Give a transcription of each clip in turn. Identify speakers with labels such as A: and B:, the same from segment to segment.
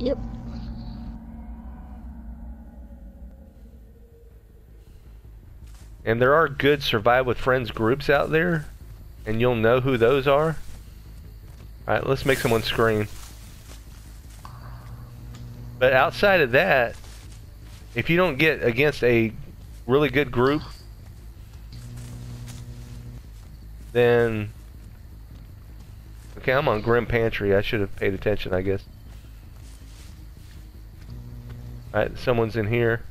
A: Yep.
B: And there are good Survive with Friends groups out there, and you'll know who those are. Alright, let's make someone scream. But outside of that, if you don't get against a really good group, then... Okay, I'm on Grim Pantry. I should have paid attention, I guess. Alright, someone's in here.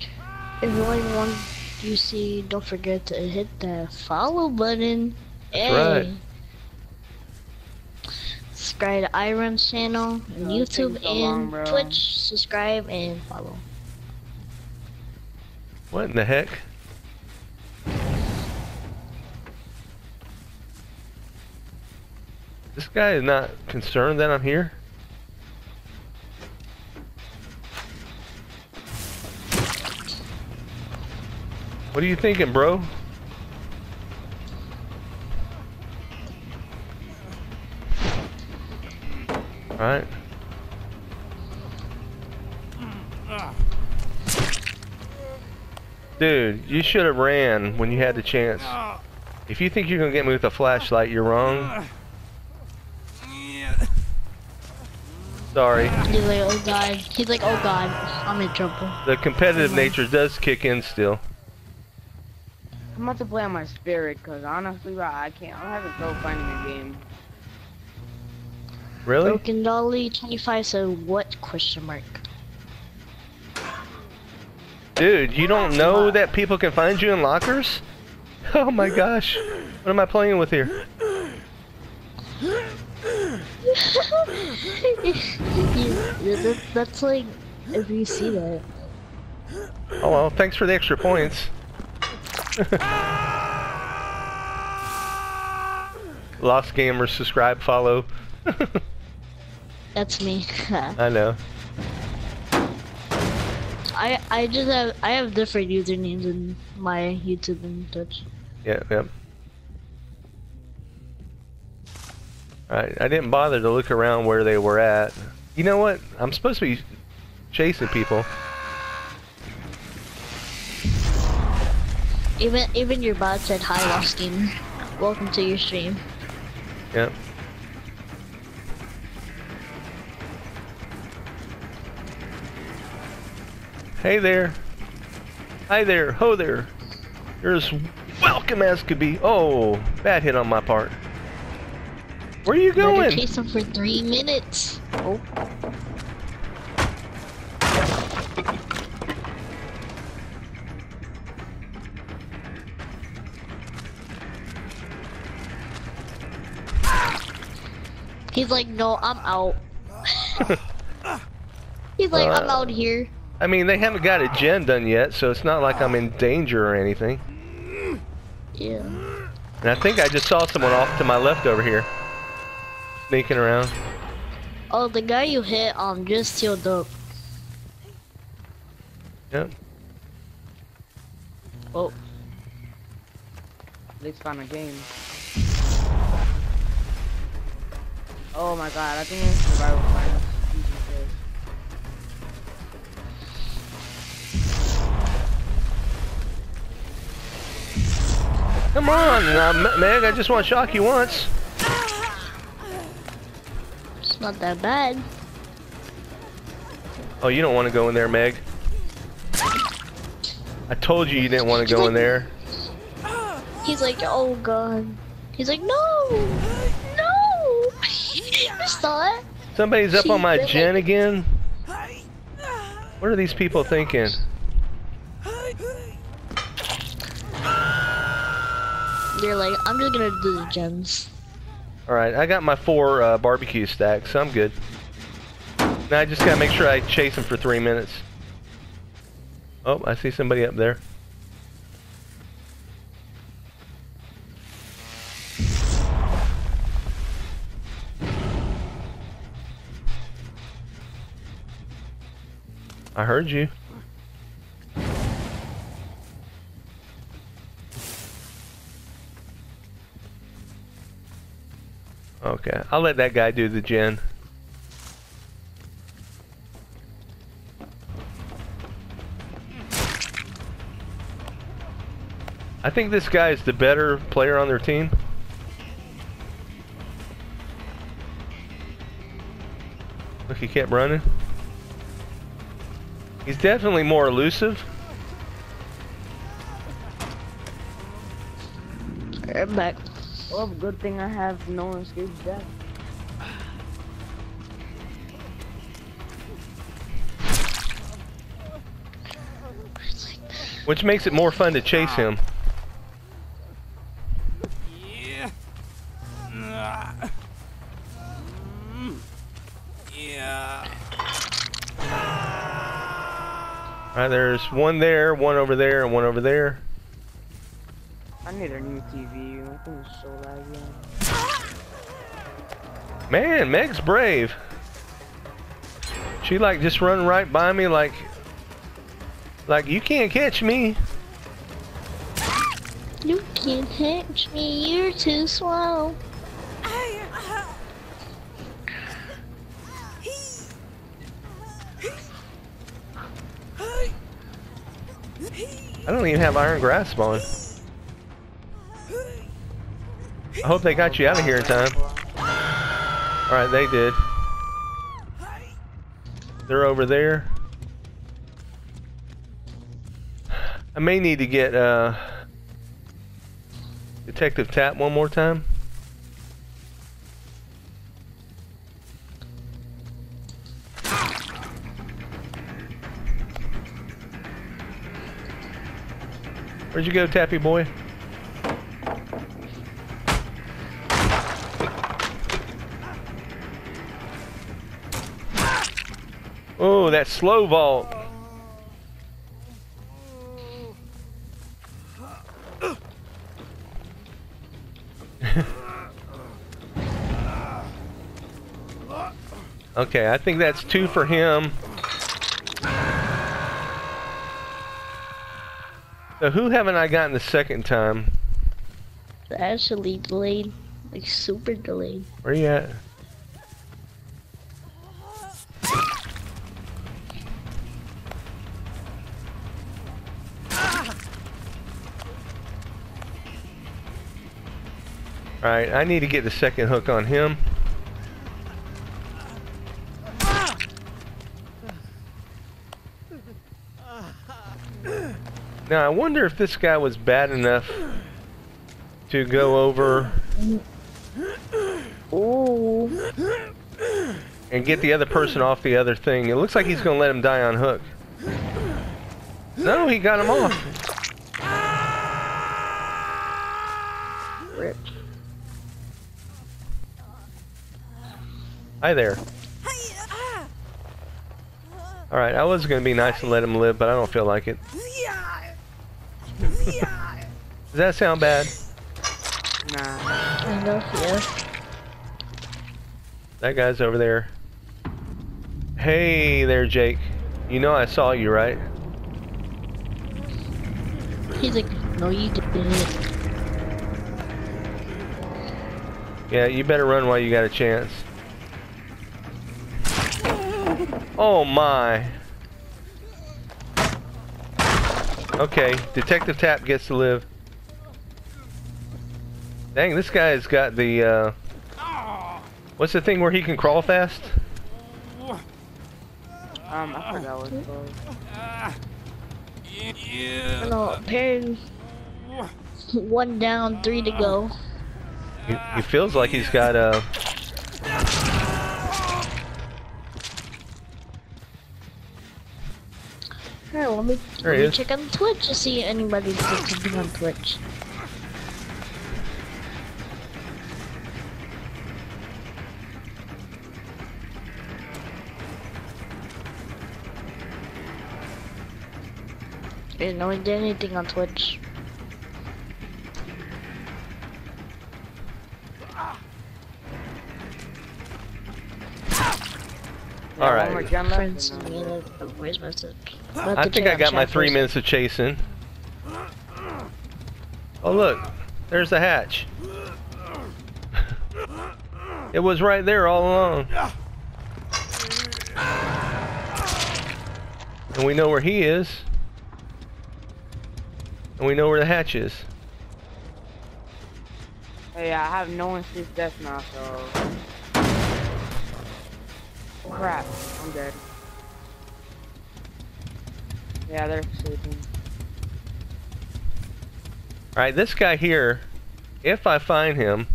A: If anyone you see, don't forget to hit the follow button. Hey.
B: right.
A: Subscribe to iRun's channel, on
C: Oh,
A: YouTube,
C: so
A: and
C: bro.
A: Twitch. Subscribe and follow.
B: What in the heck? This guy is not concerned that I'm here? What are you thinking, bro? Alright. Dude, you should have ran when you had the chance. If you think you're gonna get me with a flashlight, you're wrong. Sorry.
A: He's like, oh god. He's like, oh god, I'm in trouble.
B: The competitive nature does kick in still.
C: I'm about to play on my spirit, cause honestly, bro, I can't. I'm having trouble finding a game.
B: Really?
A: Broken Dolly 25 So what question mark?
B: Dude, you don't know that people can find you in lockers? Oh my gosh. What am I playing with here?
A: yeah, that, that's like, if you see that.
B: Oh well, thanks for the extra points. Lost gamers, subscribe, follow.
A: That's me.
B: I know.
A: I I just have I have different usernames in my YouTube and Twitch.
B: Yeah, yep. Alright, I didn't bother to look around where they were at. You know what? I'm supposed to be chasing people.
A: Even even your bot said hi, Gamer. Welcome to your stream.
B: Yep. Hey there. Hi there. Ho there. You're as welcome as could be. Oh, bad hit on my part. Where are you going?
A: chase him for three minutes. Oh, he's like, no, I'm out. he's like, I'm
B: Uh,
A: out here.
B: I mean, they haven't got a gen done yet, so it's not like I'm in danger or anything.
A: Yeah.
B: And I think I just saw someone off to my left over here. Sneaking around.
A: Oh, the guy you hit um just healed up.
B: Yep.
A: Oh,
C: At least found a game. Oh my god, I think it's survival finals. Jesus
B: Come on, uh, Meg, I just want to shock you once.
A: it's not that bad.
B: Oh, you don't want to go in there, Meg. I told you you didn't want to go in there.
A: He's like, oh god. He's like, no, no. Saw it?
B: Somebody's up on my gen again. What are these people thinking?
A: They're like, I'm just gonna do the gems.
B: Alright, I got my four uh, barbecue stacks, so I'm good. Now I just gotta make sure I chase them for three minutes. Oh, I see somebody up there. I heard you. Okay, I'll let that guy do the gen. I think this guy is the better player on their team. Look, he kept running. He's definitely more elusive.
A: I'm back.
C: Well, good thing I have no escape escapes death.
B: Which makes it more fun to chase him.
D: Yeah. Ah. Mm. Yeah.
B: Alright, there's one there, one over there, and one over there.
C: I need a new TV. My thing is so laggy.
B: Man, Meg's brave. She like just run right by me like like you can't catch me.
A: you can't catch me, you're too slow.
B: I don't even have iron grasp on. I hope they got you out of here in time. Alright, they did. They're over there. I may need to get uh Detective Tapp one more time. Where'd you go, Tappy boy? Oh, that slow vault. okay, I think that's two for him. So who haven't I gotten the second time?
A: Actually delayed. Like super delayed.
B: Where you at? Alright, I need to get the second hook on him. Now, I wonder if this guy was bad enough to go over
A: Ooh.
B: and get the other person off the other thing. It looks like he's going to let him die on hook. No, he got him off.
A: Rip.
B: Hi there. Alright, I was going to be nice and let him live, but I don't feel like it. Does that sound bad?
C: Nah.
A: I know, yeah.
B: That guy's over there. Hey there, Jake. You know I saw you, right?
A: He's like, no, you didn't.
B: Yeah, you better run while you got a chance. Oh my. Okay, Detective Tapp gets to live. Dang, this guy's got the, uh... What's the thing where he can crawl fast?
C: Um, I forgot what it's called.
A: I know, apparently, one down, three to go.
B: He, he feels like he's got, uh...
A: Here, let me,
B: There
A: let
B: he
A: me check on Twitch to see anybody did something on Twitch. Didn't know did anything on Twitch.
B: Alright.
C: One more gen left,
A: Friends,
C: and,
A: me and the voice message.
B: I think I got my three minutes of chasing. Oh look, there's the hatch. It was right there all along. And we know where he is. And we know where the hatch is.
C: Hey, I have no one sees death now, so. Crap, I'm dead. Yeah, they're sleeping.
B: Alright, this guy here, if I find him,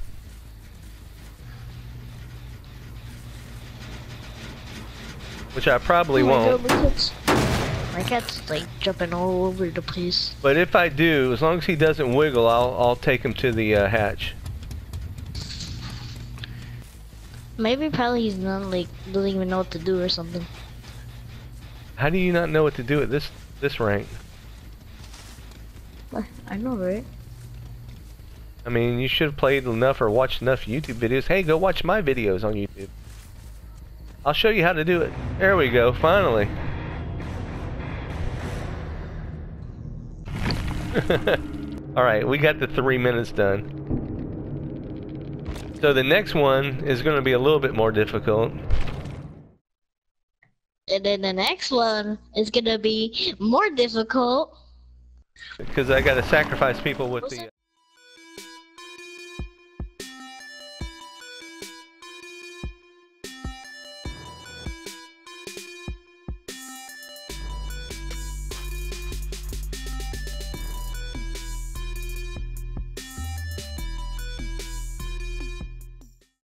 B: which I probably
A: Oh
B: won't,
A: God, my cat's, my like jumping all over the place.
B: but if I do, as long as he doesn't wiggle, I'll, I'll take him to the uh, hatch.
A: Maybe probably he's not like doesn't even know what to do or something.
B: How do you not know what to do at this this rank?
A: I- I know, right?
B: I mean, you should have played enough or watched enough YouTube videos. Hey, go watch my videos on YouTube. I'll show you how to do it. There we go, finally. Alright, we got the three minutes done. So the next one is going to be a little bit more difficult.
A: And then the next one is gonna be more difficult.
B: Because I got to sacrifice people with the...